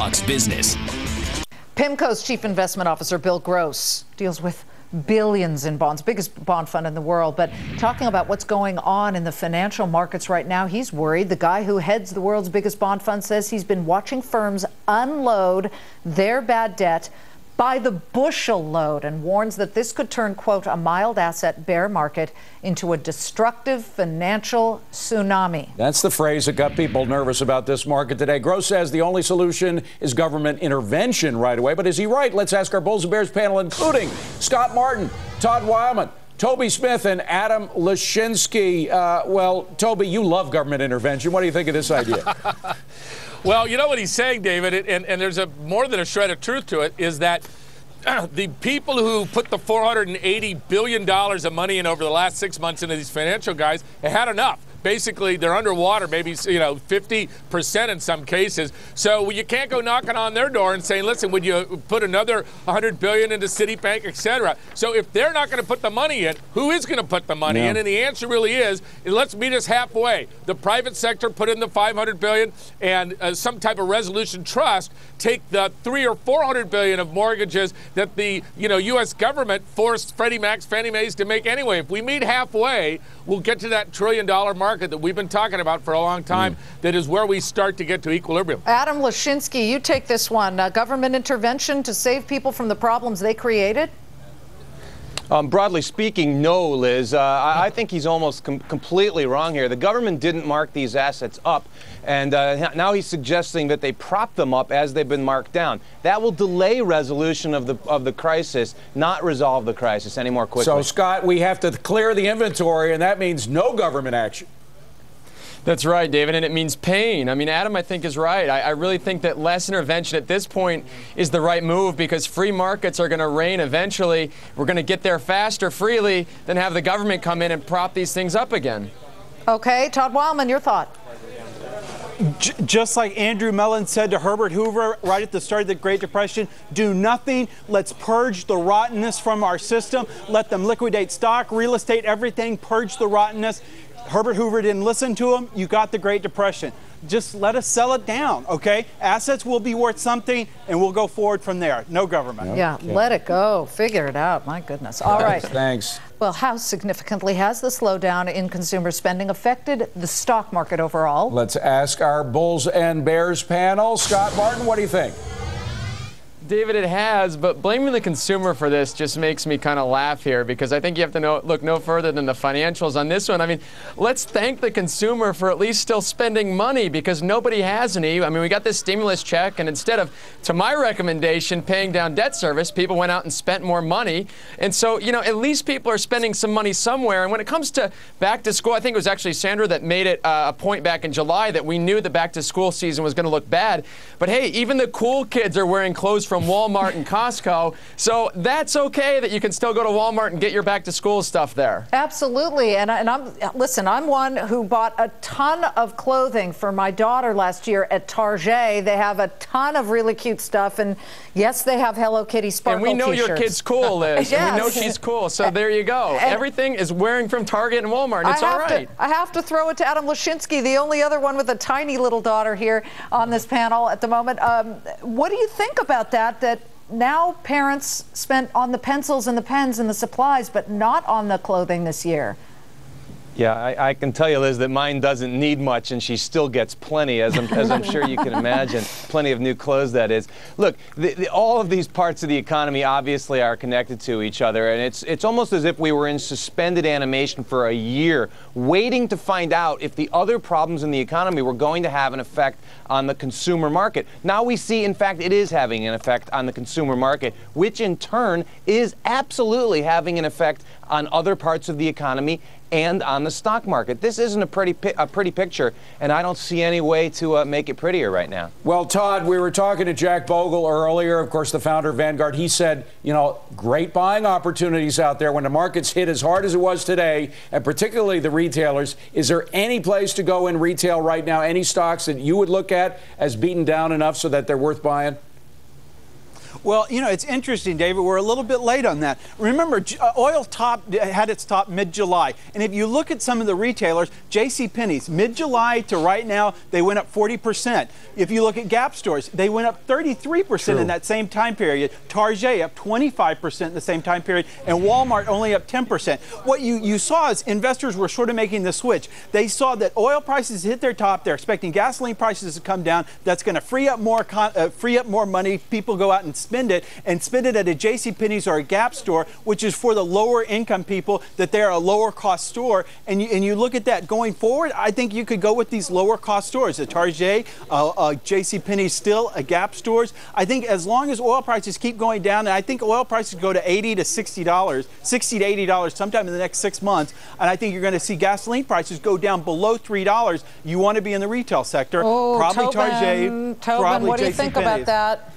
Fox Business. PIMCO's chief investment officer, Bill Gross, deals with billions in bonds, biggest bond fund in the world. But talking about what's going on in the financial markets right now, he's worried. The guy who heads the world's biggest bond fund says he's been watching firms unload their bad debt by the bushel load and warns that this could turn, quote, a mild asset bear market into a destructive financial tsunami. That's the phrase that got people nervous about this market today. Gross says the only solution is government intervention right away. But is he right? Let's ask our Bulls and Bears panel, including Scott Martin, Todd Wildman, Toby Smith and Adam Lashinsky. Uh, well, Toby, you love government intervention. What do you think of this idea? well, you know what he's saying, David, and, and there's a more than a shred of truth to it, is that the people who put the $480 billion of money in over the last six months into these financial guys had enough basically they're underwater, maybe you know 50% in some cases. So you can't go knocking on their door and saying, "Listen, would you put another 100 billion into Citibank, etc." So if they're not going to put the money in, who is going to put the money yeah. in? And the answer really is, let's meet us halfway. The private sector put in the 500 billion, and uh, some type of resolution trust take the three or 400 billion of mortgages that the you know U.S. government forced Freddie Mac's, Fannie Mae's to make anyway. If we meet halfway, we'll get to that trillion dollar mark market that we've been talking about for a long time mm. that is where we start to get to equilibrium. Adam Lashinsky, you take this one. Uh, government intervention to save people from the problems they created? Um, broadly speaking, no, Liz. Uh, I, I, think he's almost com completely wrong here. The government didn't mark these assets up, and uh, now he's suggesting that they prop them up as they've been marked down. That will delay resolution of the of the crisis, not resolve the crisis any more quickly. So, Scott, we have to clear the inventory, and that means no government action. That's right, David, and it means pain. I mean, Adam, I think, is right. I, I, really think that less intervention at this point is the right move because free markets are going to reign eventually. We're going to get there faster, freely, than have the government come in and prop these things up again. Okay, Todd Wildman, your thought. just like Andrew Mellon said to Herbert Hoover right at the start of the Great Depression, do nothing. Let's purge the rottenness from our system. Let them liquidate stock, real estate, everything, purge the rottenness. Herbert Hoover didn't listen to him. You got the Great Depression. Just let us sell it down, okay? Assets will be worth something, and we'll go forward from there. No government. Yeah, okay. let it go. Figure it out. My goodness. All right. Thanks. Well, how significantly has the slowdown in consumer spending affected the stock market overall? Let's ask our Bulls and Bears panel. Scott Martin, what do you think? David, it has, but blaming the consumer for this just makes me kind of laugh here because I think you have to know, look no further than the financials on this one. I mean, let's thank the consumer for at least still spending money because nobody has any. I mean, we got this stimulus check, and instead of, to my recommendation, paying down debt service, people went out and spent more money. And so, you know, at least people are spending some money somewhere. And when it comes to back to school, I think it was actually Sandra that made it uh, a point back in July that we knew the back to school season was going to look bad. But hey, even the cool kids are wearing clothes from from Walmart and Costco. So that's okay that you can still go to Walmart and get your back to school stuff there. Absolutely. And, and I'm listen, I'm one who bought a ton of clothing for my daughter last year at Target. They have a ton of really cute stuff and yes, they have Hello Kitty sparkle And we know your kid's cool, Liz. yes. And we know she's cool. So there you go. And Everything is wearing from Target and Walmart. It's all right. To, I have to throw it to Adam Lashinsky, the only other one with a tiny little daughter here on this panel at the moment. Um, what do you think about that? That now parents spent on the pencils and the pens and the supplies, but not on the clothing this year. Yeah, I, I, can tell you, Liz, that mine doesn't need much, and she still gets plenty, as I'm, as I'm sure you can imagine. Plenty of new clothes, that is. Look, the, the, all of these parts of the economy obviously are connected to each other, and it's, it's almost as if we were in suspended animation for a year, waiting to find out if the other problems in the economy were going to have an effect on the consumer market. Now we see, in fact, it is having an effect on the consumer market, which in turn is absolutely having an effect on other parts of the economy and on the stock market. This isn't a pretty a pretty picture, and I don't see any way to uh, make it prettier right now. Well, Todd, we were talking to Jack Bogle earlier, of course, the founder of Vanguard. He said, you know, great buying opportunities out there when the market's hit as hard as it was today, and particularly the retailers. Is there any place to go in retail right now? Any stocks that you would look at as beaten down enough so that they're worth buying? Well, you know, it's interesting, David. We're a little bit late on that. Remember, uh, oil top had its top mid-July, and if you look at some of the retailers, J.C. Penney's mid-July to right now, they went up 40 percent. If you look at Gap stores, they went up 33 percent in that same time period. Target up 25 percent in the same time period, and Walmart only up 10 percent. What you you saw is investors were sort of making the switch. They saw that oil prices hit their top. They're expecting gasoline prices to come down. That's going to free up more uh, free up more money. People go out and spend it and spend it at a J.C. Penney's or a Gap store, which is for the lower income people that they're a lower cost store. And you, and you look at that going forward, I think you could go with these lower cost stores, a Target, uh, uh, J.C. Penney's still, a Gap stores. I think as long as oil prices keep going down, and I think oil prices go to 80 to 60 dollars, 60 to 80 dollars sometime in the next six months, and I think you're going to see gasoline prices go down below three dollars. You want to be in the retail sector, oh, probably Tobin, Target, Tobin, probably what do you think about that?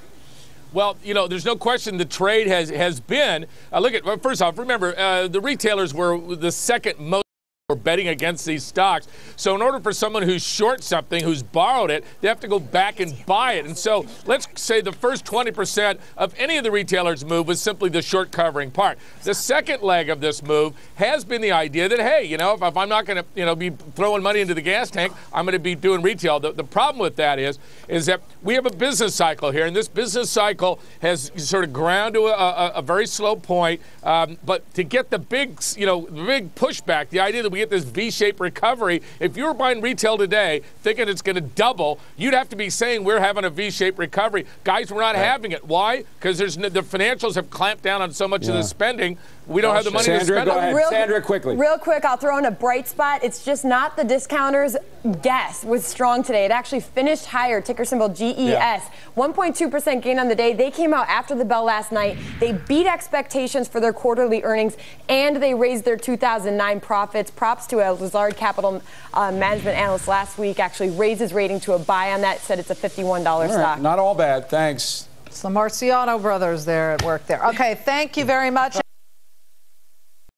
Well, you know, there's no question the trade has has been. Uh, look at first off, remember uh, the retailers were the second most were betting against these stocks. So in order for someone who's short something, who's borrowed it, they have to go back and buy it. And so let's say the first 20% of any of the retailers' move was simply the short covering part. The second leg of this move has been the idea that hey, you know, if, if I'm not going to, you know, be throwing money into the gas tank, I'm going to be doing retail. The, the problem with that is, is that we have a business cycle here, and this business cycle has sort of ground to a, a, a very slow point. Um, but to get the big, you know, the big pushback, the idea that we get this V-shaped recovery. If you were buying retail today thinking it's going to double, you'd have to be saying we're having a V-shaped recovery. Guys, we're not right. having it. Why? Because there's the financials have clamped down on so much yeah. of the spending. We don't have the money Sandra, to spend. Go ahead. Real, Sandra, quickly. Real quick, I'll throw in a bright spot. It's just not the discounters' Guess was strong today. It actually finished higher. Ticker symbol GES. Yeah. 1.2% gain on the day. They came out after the bell last night. They beat expectations for their quarterly earnings, and they raised their 2009 profits. Props to a Lazard Capital uh, management analyst last week. Actually raised his rating to a buy on that. Said it's a $51 all stock. Right. Not all bad. Thanks. It's the Marciano brothers there at work there. Okay, thank you very much.